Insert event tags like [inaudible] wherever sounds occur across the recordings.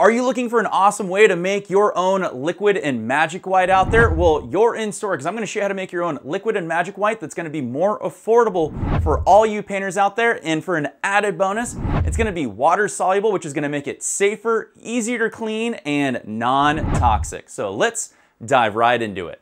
Are you looking for an awesome way to make your own liquid and magic white out there? Well, you're in store because I'm going to show you how to make your own liquid and magic white that's going to be more affordable for all you painters out there. And for an added bonus, it's going to be water soluble, which is going to make it safer, easier to clean, and non-toxic. So let's dive right into it.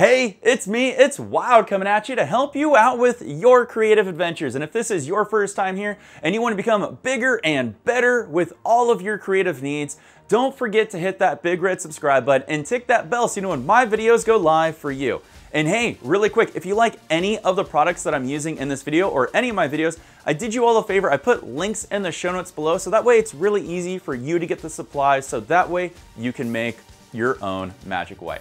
Hey, it's me, it's Wild coming at you to help you out with your creative adventures. And if this is your first time here and you want to become bigger and better with all of your creative needs, don't forget to hit that big red subscribe button and tick that bell so you know when my videos go live for you. And hey, really quick, if you like any of the products that I'm using in this video or any of my videos, I did you all a favor. I put links in the show notes below so that way it's really easy for you to get the supplies so that way you can make your own magic white.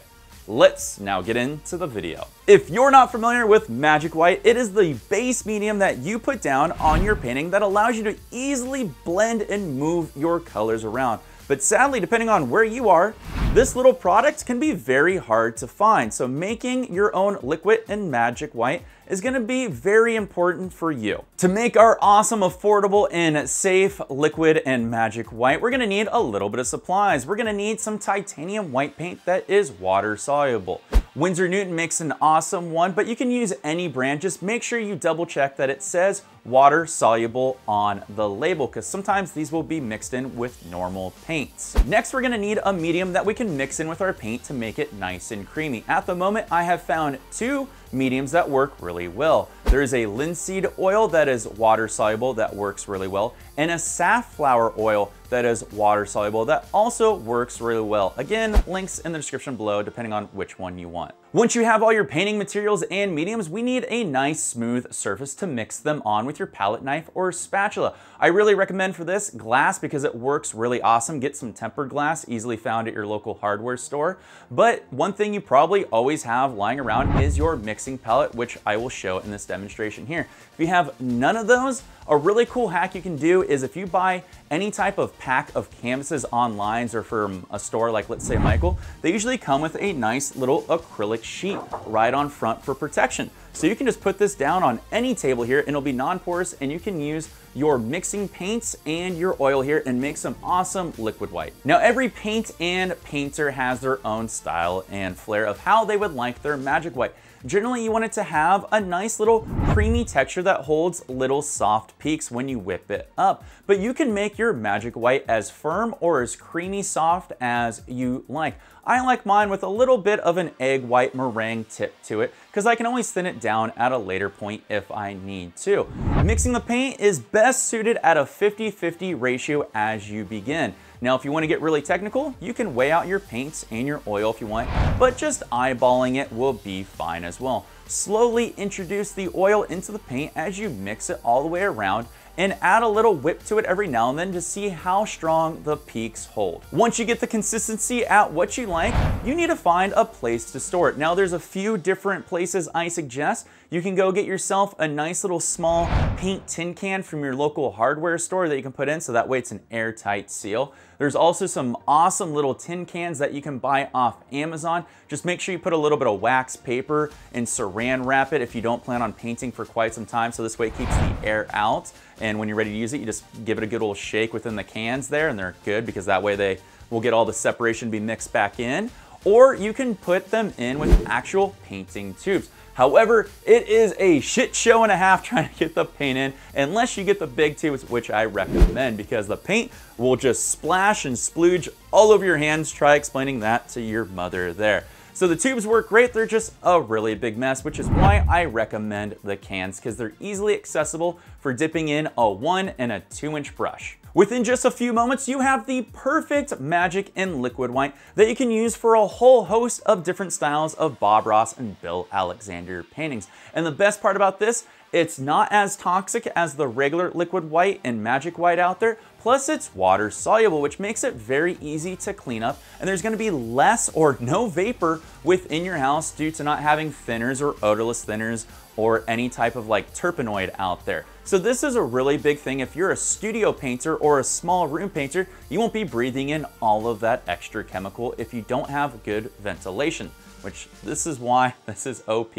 Let's now get into the video. If you're not familiar with Magic White, it is the base medium that you put down on your painting that allows you to easily blend and move your colors around. But sadly, depending on where you are, this little product can be very hard to find. So making your own liquid and magic white is gonna be very important for you. To make our awesome, affordable, and safe liquid and magic white, we're gonna need a little bit of supplies. We're gonna need some titanium white paint that is water soluble. Winsor Newton makes an awesome one, but you can use any brand. Just make sure you double check that it says water soluble on the label because sometimes these will be mixed in with normal paints. Next, we're gonna need a medium that we can mix in with our paint to make it nice and creamy. At the moment, I have found two mediums that work really well. There is a linseed oil that is water soluble that works really well, and a safflower oil that is water soluble that also works really well. Again, links in the description below depending on which one you want. Once you have all your painting materials and mediums, we need a nice smooth surface to mix them on with your palette knife or spatula. I really recommend for this glass because it works really awesome. Get some tempered glass, easily found at your local hardware store. But one thing you probably always have lying around is your mixing palette, which I will show in this demonstration here. If you have none of those, a really cool hack you can do is if you buy any type of pack of canvases online or from a store like let's say Michael, they usually come with a nice little acrylic sheet right on front for protection. So you can just put this down on any table here and it'll be non-porous and you can use your mixing paints and your oil here and make some awesome liquid white. Now every paint and painter has their own style and flair of how they would like their magic white. Generally, you want it to have a nice little creamy texture that holds little soft peaks when you whip it up. But you can make your Magic White as firm or as creamy soft as you like. I like mine with a little bit of an egg white meringue tip to it because I can always thin it down at a later point if I need to. Mixing the paint is best suited at a 50-50 ratio as you begin. Now, if you want to get really technical, you can weigh out your paints and your oil if you want, but just eyeballing it will be fine as well. Slowly introduce the oil into the paint as you mix it all the way around and add a little whip to it every now and then to see how strong the peaks hold. Once you get the consistency at what you like, you need to find a place to store it. Now there's a few different places I suggest. You can go get yourself a nice little small paint tin can from your local hardware store that you can put in so that way it's an airtight seal. There's also some awesome little tin cans that you can buy off Amazon. Just make sure you put a little bit of wax paper and saran wrap it if you don't plan on painting for quite some time so this way it keeps the air out. And when you're ready to use it, you just give it a good old shake within the cans there and they're good because that way they will get all the separation to be mixed back in. Or you can put them in with actual painting tubes. However, it is a shit show and a half [laughs] trying to get the paint in unless you get the big tubes, which I recommend because the paint will just splash and splooge all over your hands. Try explaining that to your mother there. So the tubes work great, they're just a really big mess, which is why I recommend the cans because they're easily accessible for dipping in a one and a two inch brush. Within just a few moments, you have the perfect magic and liquid white that you can use for a whole host of different styles of Bob Ross and Bill Alexander paintings. And the best part about this, it's not as toxic as the regular liquid white and magic white out there, Plus it's water soluble, which makes it very easy to clean up. And there's gonna be less or no vapor within your house due to not having thinners or odorless thinners or any type of like Turpenoid out there. So this is a really big thing. If you're a studio painter or a small room painter, you won't be breathing in all of that extra chemical if you don't have good ventilation, which this is why [laughs] this is OP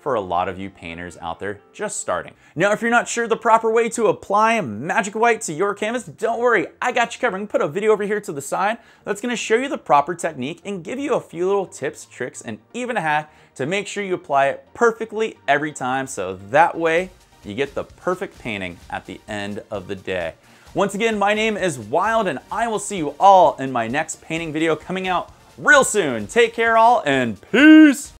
for a lot of you painters out there just starting. Now, if you're not sure the proper way to apply Magic White to your canvas, don't worry, I got you covered. Put a video over here to the side that's gonna show you the proper technique and give you a few little tips, tricks, and even a hack to make sure you apply it perfectly every time so that way you get the perfect painting at the end of the day. Once again, my name is Wild and I will see you all in my next painting video coming out real soon. Take care all and peace!